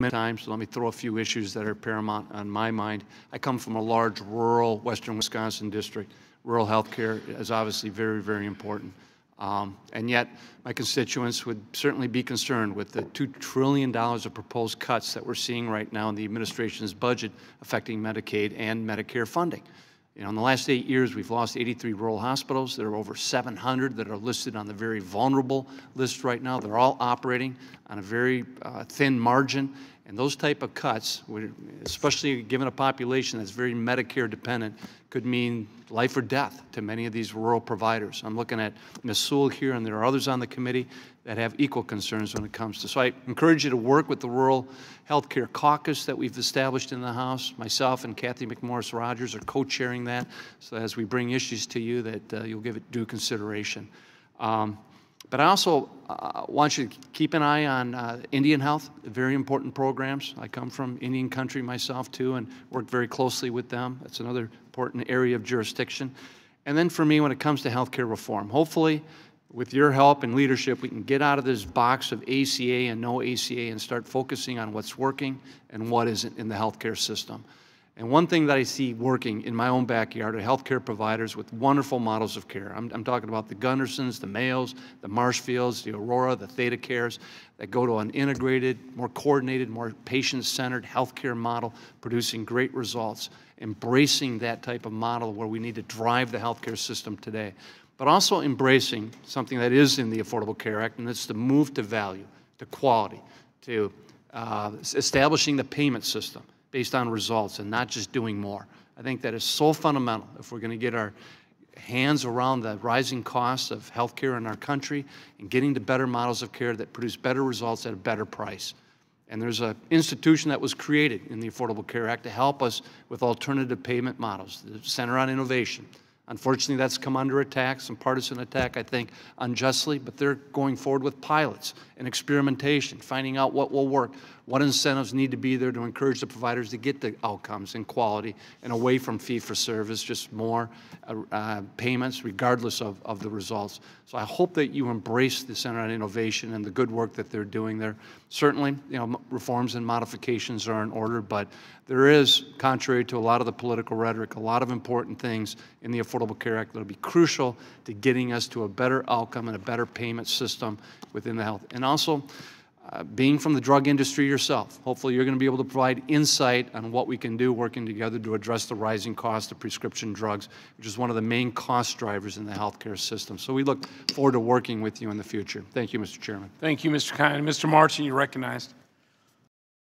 many so let me throw a few issues that are paramount on my mind. I come from a large rural western Wisconsin district. Rural health care is obviously very, very important. Um, and yet, my constituents would certainly be concerned with the $2 trillion of proposed cuts that we're seeing right now in the administration's budget affecting Medicaid and Medicare funding. You know, in the last eight years, we've lost 83 rural hospitals. There are over 700 that are listed on the very vulnerable list right now. They're all operating on a very uh, thin margin. And those type of cuts, especially given a population that's very Medicare dependent, could mean life or death to many of these rural providers. I'm looking at Ms. Sewell here, and there are others on the committee that have equal concerns when it comes to. So I encourage you to work with the Rural Healthcare Caucus that we've established in the House. Myself and Cathy McMorris Rodgers are co-chairing that, so as we bring issues to you, that uh, you'll give it due consideration. Um, but I also uh, want you to keep an eye on uh, Indian Health, very important programs. I come from Indian country myself too and work very closely with them. That's another important area of jurisdiction. And then for me, when it comes to healthcare reform, hopefully with your help and leadership, we can get out of this box of ACA and no ACA and start focusing on what's working and what isn't in the healthcare system. And one thing that I see working in my own backyard are healthcare providers with wonderful models of care. I'm, I'm, talking about the Gundersens, the Mayos, the Marshfields, the Aurora, the ThedaCares that go to an integrated, more coordinated, more patient-centered healthcare model, producing great results, embracing that type of model where we need to drive the healthcare system today. But also embracing something that is in the Affordable Care Act, and that's the move to value, to quality, to uh, establishing the payment system based on results and not just doing more. I think that is so fundamental if we're going to get our hands around the rising costs of healthcare in our country and getting to better models of care that produce better results at a better price. And there's an institution that was created in the Affordable Care Act to help us with alternative payment models, the Center on Innovation. Unfortunately, that's come under attack, some partisan attack, I think, unjustly, but they're going forward with pilots and experimentation, finding out what will work, what incentives need to be there to encourage the providers to get the outcomes and quality and away from fee-for-service, just more uh, uh, payments regardless of, of the results. So I hope that you embrace the Center on Innovation and the good work that they're doing there. Certainly, you know, reforms and modifications are in order, but there is, contrary to a lot of the political rhetoric, a lot of important things in the Affordable Care Act that will be crucial to getting us to a better outcome and a better payment system within the health. And also, uh, being from the drug industry yourself, hopefully you're going to be able to provide insight on what we can do working together to address the rising cost of prescription drugs, which is one of the main cost drivers in the healthcare system. So we look forward to working with you in the future. Thank you, Mr. Chairman. Thank you, Mr. Kind. Mr. Martin, you're recognized.